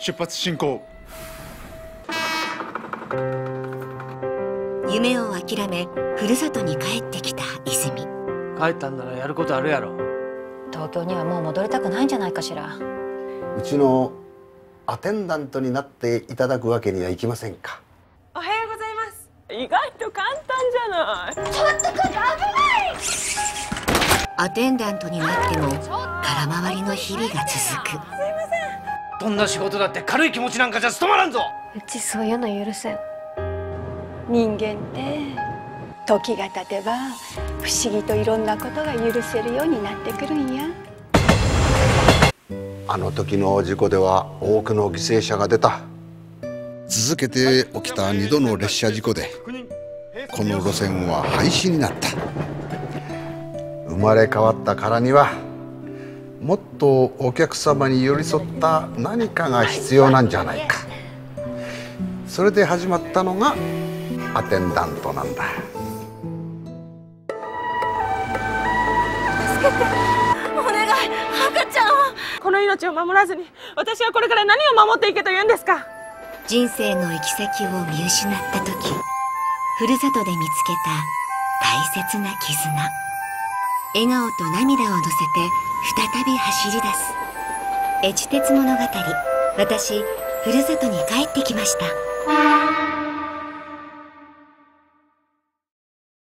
出発進行。夢を諦めふるさとに帰ってきた泉。帰ったんならやることあるやろ。東京にはもう戻りたくないんじゃないかしら。うちのアテンダントになっていただくわけにはいきませんか。おはようございます。意外と簡単じゃない。ちょっと危ない！アテンダントになっても空回りの日々が続くどんな仕事だって軽い気持ちなんかじゃ務まらんぞ。うちそういうの許せん。人間って時が経てば不思議といろんなことが許せるようになってくるんや。あの時の事故では多くの犠牲者が出た。続けて起きた2度の列車事故でこの路線は廃止になった。生まれ変わったからにはもっとお客様に寄り添った何かが必要なんじゃないか。それで始まったのがアテンダントなんだ。お願い。赤ちゃんを。この命を守らずに私はこれから何を守っていけと言うんですか。人生の行き先を見失った時ふるさとで見つけた大切な絆笑顔と涙を乗せて再び走り出す。越鉄物語。私ふるさとに帰ってきました。